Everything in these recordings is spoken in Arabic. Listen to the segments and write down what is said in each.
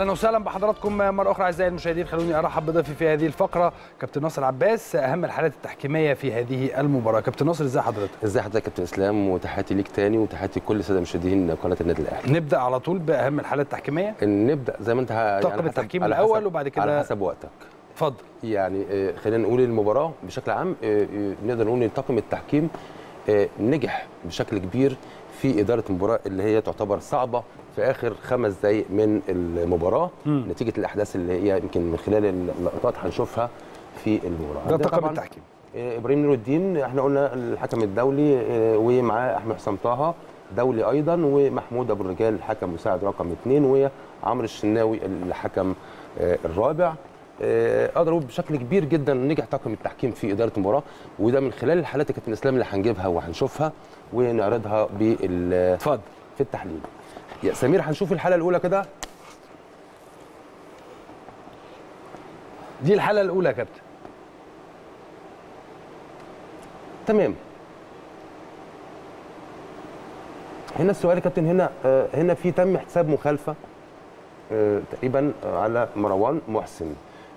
أهلا وسهلا بحضراتكم مرة أخرى أعزائي المشاهدين. خلوني أرحب بضيفي في هذه الفقرة كابتن ناصر عباس أهم الحالات التحكيمية في هذه المباراة. كابتن ناصر ازي حضرتك؟ ازي حضرتك يا كابتن إسلام؟ وتحياتي ليك تاني وتحياتي لكل السادة المشاهدين قناة النادي الأهلي. نبدأ على طول بأهم الحالات التحكيمية؟ نبدأ زي ما أنت ه- طاقم التحكيم حسب- وبعد كده- على حسب وقتك. اتفضل. يعني آه، خلينا نقول المباراة بشكل عام آه، آه، نقدر نقول إن طاقم التحكيم نجح بشكل كبير في إدارة المباراة اللي هي تعتبر صعبة في آخر خمس دقائق من المباراة مم. نتيجة الأحداث اللي هي يمكن من خلال اللقطات هنشوفها في المباراة. ده طاقم التحكيم. آه، إبراهيم نور الدين إحنا قلنا الحكم الدولي آه، ومعاه أحمد حسام طه دولي أيضا ومحمود أبو الرجال الحكم مساعد رقم اثنين وعمرو الشناوي الحكم آه، الرابع. أقدر أقول بشكل كبير جدا نجح طاقم التحكيم في إدارة المباراة وده من خلال الحالات يا كابتن اسلام اللي هنجيبها وهنشوفها ونعرضها بال اتفضل في التحليل. يا سمير هنشوف الحالة الأولى كده. دي الحالة الأولى يا كابتن. تمام. هنا السؤال يا كابتن هنا آه، هنا في تم احتساب مخالفة آه، تقريبا على مروان محسن.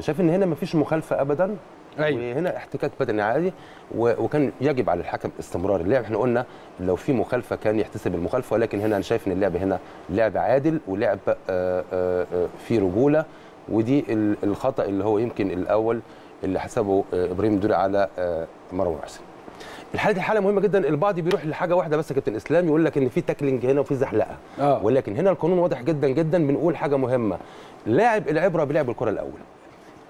شايف إن هنا مفيش مخالفة ابدا. أيوة. وهنا احتكاك بدني عادي وكان يجب على الحكم استمرار اللعب. إحنا قلنا لو في مخالفة كان يحتسب المخالفة ولكن هنا أنا شايف إن اللعب هنا لعب عادل ولعب آه، آه، آه، فيه رجولة. ودي ال- الخطأ اللي هو يمكن الأول اللي حسبه آه، إبراهيم الدوري على آه، مروان محسن. الحالة دي حالة مهمة جدا. البعض بيروح لحاجة واحدة بس يا كابتن إسلام يقول لك إن في تاكلينج هنا وفي زحلقة. آه. ولكن هنا القانون واضح جدا جدا بنقول حاجة مهمة. لاعب العبرة بلعب الكرة الأول.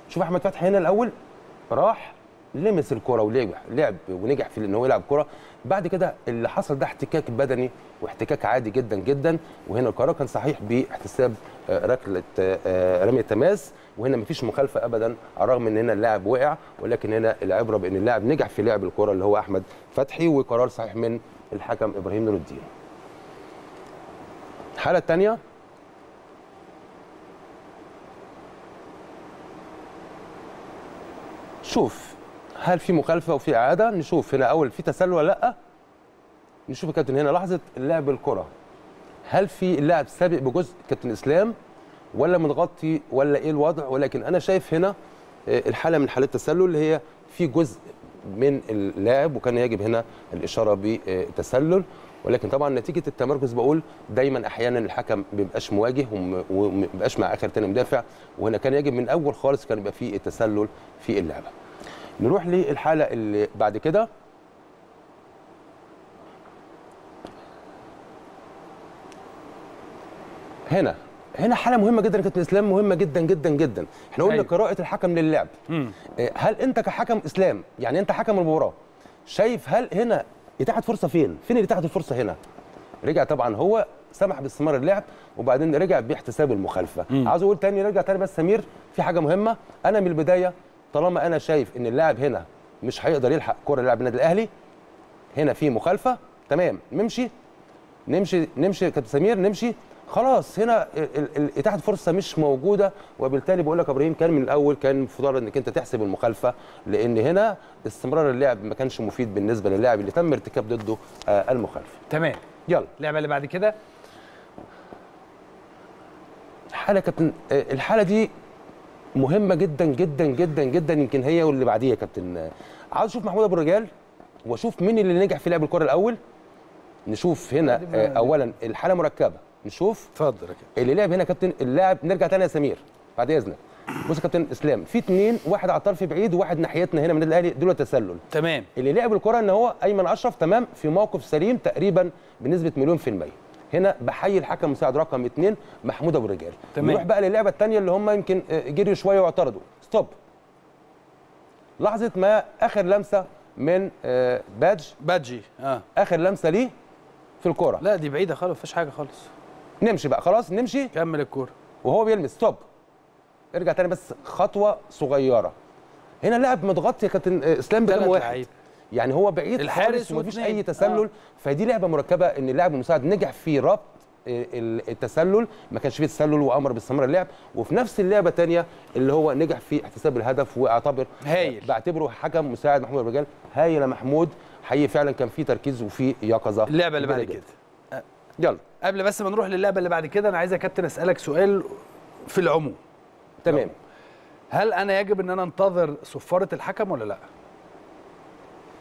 شوف أحمد فتحي هنا الأول. راح لمس الكرة ولعب لعب ونجح في إن هو يلعب كرة. بعد كده اللي حصل ده احتكاك بدني واحتكاك عادي جدا جدا. وهنا القرار كان صحيح باحتساب آه، ركلة آه، رمي التماس وهنا مفيش مخالفة ابدا على الرغم إن هنا اللاعب وقع. ولكن هنا العبرة بإن اللاعب نجح في لعب الكرة اللي هو أحمد فتحي وقرار صحيح من الحكم إبراهيم نور الدين. الحالة الثانية شوف هل في مخالفة وفي إعادة نشوف هنا أول في تسلل ولا لأ. نشوف كابتن هنا لحظة لعب الكرة. هل في اللاعب سابق بجزء كابتن إسلام ولا متغطي ولا إيه الوضع؟ ولكن أنا شايف هنا آه، الحالة من حالات التسلل اللي هي في جزء من اللاعب وكان يجب هنا الإشارة بتسلل ولكن طبعا نتيجة التمركز بقول دايما أحيانا الحكم ما بيبقاش مواجه وم- وما بيبقاش مع آخر تاني مدافع. وهنا كان يجب من أول خالص كان يبقى في التسلل في اللعبة. نروح للحالة اللي بعد كده هنا هنا حالة مهمة جدا كابتن اسلام مهمة جدا جدا جدا إحنا قلنا أيوة. قراءة الحكم للعب مم. إيه، هل أنت كحكم إسلام يعني أنت حكم المباراة شايف هل هنا اتاحت فرصة فين فين اللي اتاحت الفرصة هنا رجع طبعا هو سمح باستمرار اللعب وبعدين رجع باحتساب المخالفة. عاوز أقول تاني رجع تاني بس سمير في حاجة مهمة أنا من البداية طالما أنا شايف إن اللاعب هنا مش هيقدر يلحق كرة لاعب النادي الأهلي هنا في مخالفة تمام نمشي نمشي نمشي كابتن سمير نمشي خلاص هنا اتاحت فرصة مش موجودة وبالتالي بقول لك إبراهيم كان من الأول كان المفترض إنك أنت تحسب المخالفة لأن هنا استمرار اللعب ما كانش مفيد بالنسبة للاعب اللي تم ارتكاب ضده آه، المخالفة. تمام. يلا. اللعبة اللي بعد كده. حالة كابتن آه، الحالة دي مهمة جدا جدا جدا جدا. يمكن هي واللي بعديها يا كابتن. عاوز أشوف محمود أبو الرجال وأشوف مين اللي نجح في لعب الكرة الأول. نشوف هنا آه، اولا الحالة مركبة. نشوف اتفضل يا كابتن. اللي لعب هنا كابتن اللاعب نرجع تاني يا سمير بعد إذنك. بص يا كابتن إسلام في اثنين واحد على الطرف بعيد وواحد ناحيتنا هنا من النادي الأهلي دول تسلل. تمام. اللي لعب الكرة إن هو أيمن أشرف تمام في موقف سليم تقريبا بنسبة مليون في المية. هنا بحيي الحكم مساعد رقم اثنين محمود أبو الرجال تمام. نروح بقى للعبة الثانية اللي هم يمكن آه، جريوا شوية واعترضوا. ستوب. لحظة ما آخر لمسة من آه، بادج. بادجي آه. آخر لمسة ليه؟ في الكره لا دي بعيدة خالص مفيش حاجة خالص. نمشي بقى خلاص نمشي. كمل الكورة. وهو بيلمس. stop. ارجع تاني بس خطوة صغيرة. هنا اللاعب متغطي يا كابتن آه، إسلام ثلاث واحد. لعيبه يعني هو بعيد الحارس ومفيش. أي تسلل. آه. فدي لعبة مركبة إن اللاعب المساعد نجح في ربط آه، ال- التسلل. ما كانش فيه تسلل وأمر باستمرار اللعب. وفي نفس اللعبة الثانية اللي هو نجح في احتساب الهدف وأعتبر هايل. بعتبره حكم مساعد محمود الرجال هايل يا محمود. حقيقي فعلا كان في تركيز وفي يقظة اللعبة اللي بعد كده. جداً. يلا. قبل بس ما نروح للعبة اللي بعد كده أنا عايز يا كابتن أسألك سؤال في العموم. تمام. هل أنا يجب إن أنا أنتظر صفارة الحكم ولا لأ؟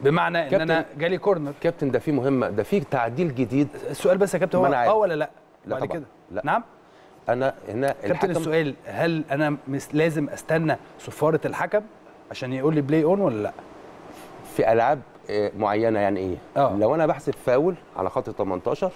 بمعنى إن أنا جالي كورنر كابتن ده في مهمة ده في تعديل جديد. السؤال بس يا كابتن هو. آه ولا لأ؟ لا بعد طبعاً. كده. لا. نعم؟ أنا هنا كابتن السؤال هل أنا لازم أستنى صفارة الحكم عشان يقول لي play on ولا لأ؟ في ألعاب آه، معينة يعني إيه؟ آه. لو أنا بحسب فاول على خط 18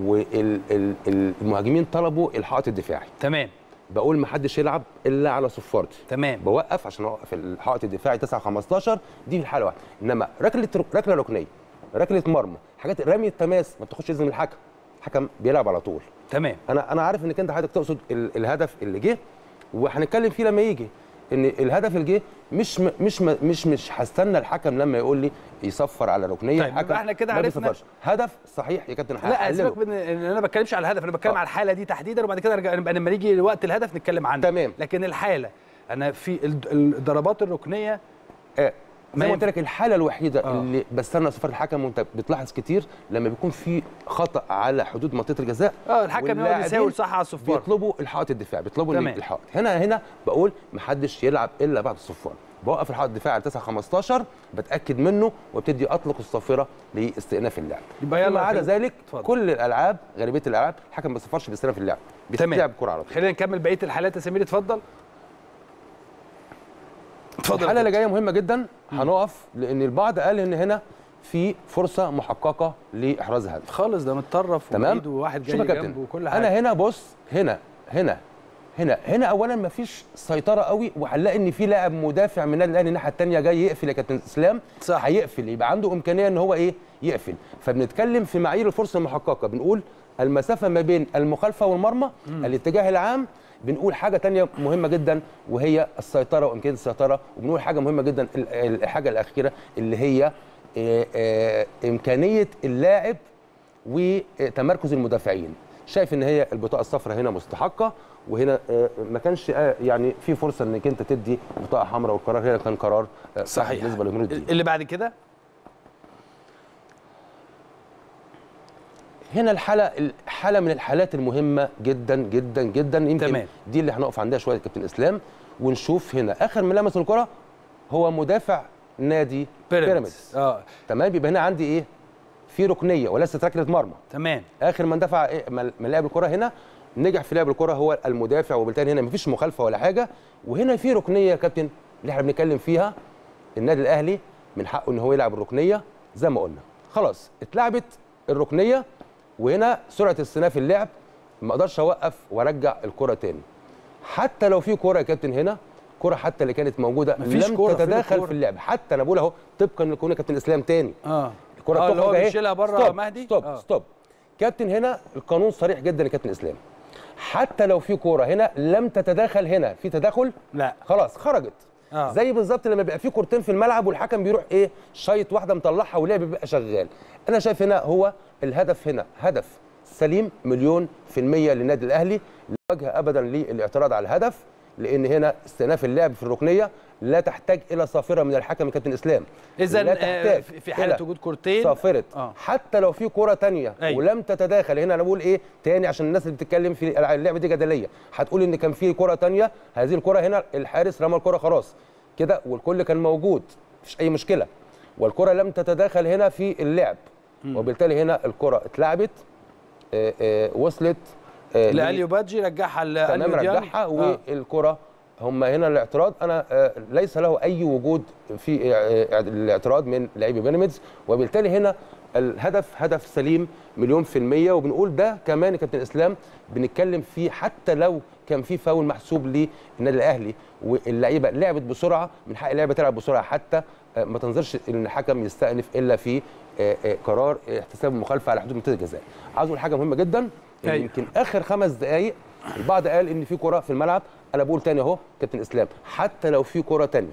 والمهاجمين طلبوا الحائط الدفاعي. تمام. بقول ما حدش يلعب إلا على صفارتي. تمام. بوقف عشان أوقف الحائط الدفاعي 9 15 دي في حاله واحدة. إنما ركلة ركلة ركنية ركلة مرمى حاجات رمي التماس ما بتاخدش إذن الحكم. الحكم بيلعب على طول. تمام. أنا أنا عارف انك انت حضرتك تقصد ال- الهدف اللي جه وهنتكلم فيه لما يجي. إن الهدف اللي جه مش م- مش م- مش مش هستنى الحكم لما يقول لي يصفر على ركنية طيب، الحكم إحنا كده عرفنا-. هدف صحيح يا كابتن لا. سيبك من إن أنا ما بتكلمش على الهدف أنا بتكلم آه. على الحالة دي تحديدا وبعد كده نرجع لما نيجي وقت الهدف نتكلم عنه تمام. لكن الحالة أنا في الضربات الركنية آه، زي ما قلت. لك الحالة الوحيدة آه. اللي بستنى صفر الحكم وانت بتلاحظ كتير لما بيكون في خطأ على حدود منطقة الجزاء آه الحكم يقعد يساوي صح على الصفار بيطلبوا الحائط الدفاع بيطلبوا الحائط هنا هنا بقول ما حدش يلعب إلا بعد الصفار بوقف الحائط الدفاعي على 9 15 بتأكد منه وابتدي أطلق الصافرة لاستئناف اللعب يبقى يلا عدا ذلك اتفضل. كل الألعاب غالبية الألعاب الحكم ما بيصفرش باستئناف اللعب. بيلعب كرة على طول خلينا نكمل بقية الحالات يا سمير اتفضل اتفضل الحاله اللي جاية مهمة جدا. هنقف لأن البعض قال إن هنا في فرصة محققة لإحراز هدف خالص ده متطرف تمام؟ وواحد جاي جنبه وكل حاجة. أنا هنا بص هنا هنا هنا هنا اولا ما فيش سيطرة قوي وهنلاقي إن في لاعب مدافع من النادي الأهلي الناحية الثانية جاي يقفل يا كابتن إسلام. صح. هيقفل. يبقى عنده إمكانية إن هو إيه؟ يقفل. فبنتكلم في معايير الفرصة المحققة. بنقول المسافة ما بين المخالفة والمرمى الاتجاه العام بنقول حاجة تانية مهمة جدا وهي السيطرة وإمكانية السيطرة وبنقول حاجة مهمة جدا ال- الحاجة الأخيرة اللي هي آه، آه، إمكانية اللاعب وتمركز المدافعين. شايف إن هي البطاقة الصفراء هنا مستحقة وهنا آه، ما كانش يعني في فرصة إنك أنت تدي بطاقة حمراء والقرار هنا كان قرار صح صحيح. بالنسبة الدين. اللي بعد كده؟ هنا الحالة الحالة من الحالات المهمة جدا جدا جدا. يمكن تمام. دي اللي هنقف عندها شوية كابتن إسلام ونشوف هنا. آخر من لمس الكرة هو مدافع نادي بيراميدز. آه. تمام؟ يبقى هنا عندي إيه؟ في ركنية وليست ركله مرمى تمام. آخر من دفع إيه؟ من من لعب الكرة هنا نجح في لعب الكرة هو المدافع وبالتالي هنا مفيش مخالفة ولا حاجة. وهنا في ركنية يا كابتن اللي إحنا بنتكلم فيها النادي الأهلي من حقه إن هو يلعب الركنية زي ما قلنا. خلاص اتلعبت الركنية وهنا سرعة استئناف اللعب ما أقدرش أوقف وأرجع الكره تاني. حتى لو في كره يا كابتن هنا كره حتى اللي كانت موجودة لم كرة، تتداخل الكرة؟ في اللعب. حتى أنا بقول أهو طبقا لقانون يا كابتن إسلام تاني. آه. الكره آه، اللي هو بيشيلها بره مهدي؟ stop آه. stop. كابتن هنا القانون صريح جدا يا كابتن إسلام. حتى لو في كورة هنا لم تتداخل هنا في تداخل؟ لا. خلاص خرجت. آه. زي بالظبط لما بيبقى في كورتين في الملعب والحكم بيروح إيه شايط واحدة مطلعها واللعب بيبقى شغال أنا شايف هنا هو الهدف هنا هدف سليم مليون في المية للنادي الأهلي لا وجه ابدا للاعتراض على الهدف لأن هنا استئناف اللعب في الركنية لا تحتاج إلى صافرة من الحكم كابتن إسلام. اذا آه، في حالة وجود كورتين؟ صافرة. آه. حتى لو في كرة تانية أيوة. ولم تتداخل هنا أنا بقول إيه؟ تاني عشان الناس اللي بتتكلم في اللعبة دي جدلية. هتقول إن كان في كرة تانية هذه الكرة هنا الحارس رمى الكرة خلاص. كده والكل كان موجود مفيش أي مشكلة. والكرة لم تتداخل هنا في اللعب. وبالتالي هنا الكرة اتلعبت آه، آه، وصلت لأليو بادجي رجعها تمام لاليو ديانج. رجعها. والكرة هم هنا الاعتراض أنا آه، ليس له أي وجود في آه، آه، الاعتراض من لاعبي بيراميدز. وبالتالي هنا الهدف هدف سليم مليون في المية. وبنقول ده كمان يا كابتن إسلام بنتكلم فيه حتى لو كان في فاول محسوب للنادي الأهلي. واللعيبة لعبت بسرعة من حق اللعيبة تلعب بسرعة حتى ما تنظرش إن الحكم يستأنف إلا في قرار احتساب المخالفة على حدود منطقة الجزاء. عاوز أقول حاجة مهمة جدا أيوة. يمكن آخر خمس دقائق البعض قال إن في كرة في الملعب. أنا بقول تاني اهو كابتن اسلام حتى لو في كرة تانية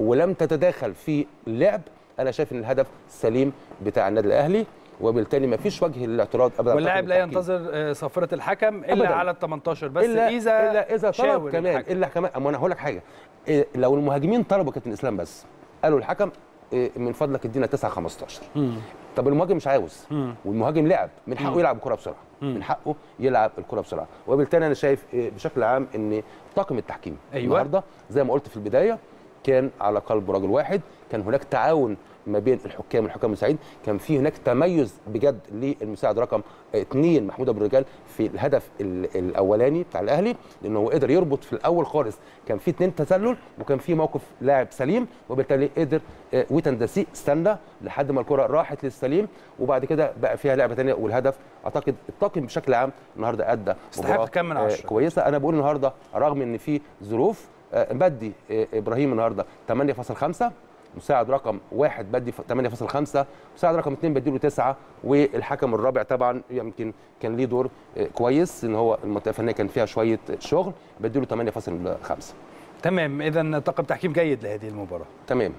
ولم تتداخل في اللعب أنا شايف إن الهدف سليم بتاع النادي الاهلي وبالتالي ما فيش وجه للاعتراض ابدا واللاعب لا. ينتظر آه، صافره الحكم إلا أبداً. على ال 18 بس الا إذا الا إذا طلب كمان الحكم. إلا كمان أما أنا هقول لك حاجة إيه لو المهاجمين طلبوا كابتن إسلام بس قالوا الحكم إيه، من فضلك ادينا 9 15 مم. طب المهاجم مش عاوز مم. والمهاجم لعب من حقه يلعب الكره بسرعة من حقه يلعب الكرة بسرعة وبالتالي أنا شايف إيه، بشكل عام إن طاقم التحكيم أيوة. النهارده زي ما قلت في البداية كان على قلب رجل واحد كان هناك تعاون ما بين الحكام والحكام المساعدين كان في هناك تميز بجد للمساعد. رقم اثنين محمود أبو الرجال في الهدف ال- الأولاني بتاع الأهلي لأنه هو قدر يربط في الأول خالص. كان في اثنين تسلل وكان في موقف لاعب سليم وبالتالي قدر آه، ويتن داسي استنى لحد ما الكرة راحت للسليم وبعد كده بقى فيها لعبة ثانية والهدف أعتقد الطاقم بشكل عام النهارده أدى مباراة، كام من آه، عشرة؟ كويسة. أنا بقول النهارده رغم إن في ظروف آه، بدي آه، إبراهيم النهارده 8.5 مساعد رقم واحد بدي ف- 8.5 مساعد رقم اثنين بديله 9 والحكم الرابع طبعا يمكن كان ليه دور آه، كويس إن هو المنطقة الفنية كان فيها شوية شغل بديله 8.5 تمام اذا طاقم تحكيم جيد لهذه المباراة. تمام.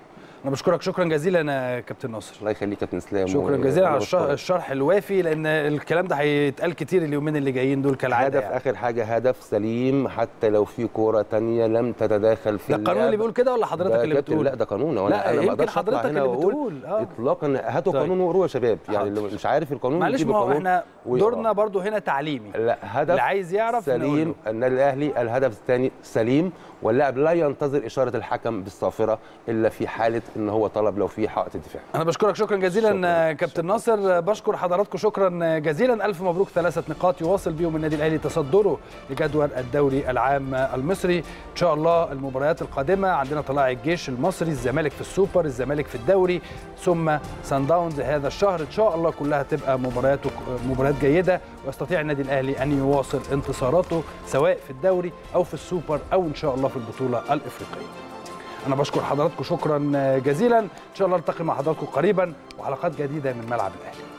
أنا بشكرك شكرا جزيلا يا كابتن ناصر الله يخليك يا كابتن اسلام شكرا جزيلا على. الشرح الوافي لأن الكلام ده هيتقال كتير اليومين اللي جايين دول كالعادة هدف يعني. آخر حاجة هدف سليم حتى لو في كورة تانية لم تتداخل في ده القانون اللي. بيقول كده ولا حضرتك اللي بتقول لا ده قانون هو لا، أنا ما أقدرش حضرتك اللي بتقول، آه. اطلاقا هاتوا طيب. قانون وقروه يا شباب يعني. اللي مش عارف القانون معلش ما هو إحنا. دورنا برضو هنا تعليمي لا هدف اللي عايز يعرف سليم. النادي الأهلي الهدف الثاني سليم واللاعب لا ينتظر إشارة الحكم بالصافرة إلا في حالة إن هو طلب لو في حائط الدفاع أنا بشكرك شكرا جزيلا شكراً. كابتن ناصر. بشكر حضراتكم شكرا جزيلا. ألف مبروك ثلاثة نقاط يواصل بيهم النادي الأهلي تصدره لجدول الدوري العام المصري. إن شاء الله المباريات القادمة عندنا طلائع الجيش المصري الزمالك في السوبر الزمالك في الدوري ثم سان داونز هذا الشهر. إن شاء الله كلها تبقى مباريات مباريات جيدة ويستطيع النادي الأهلي أن يواصل انتصاراته سواء في الدوري أو في السوبر أو إن شاء الله في البطولة الإفريقية. أنا بشكر حضراتكم شكرا جزيلا. إن شاء الله نلتقي مع حضراتكم قريبا وحلقات جديدة من ملعب الأهلي.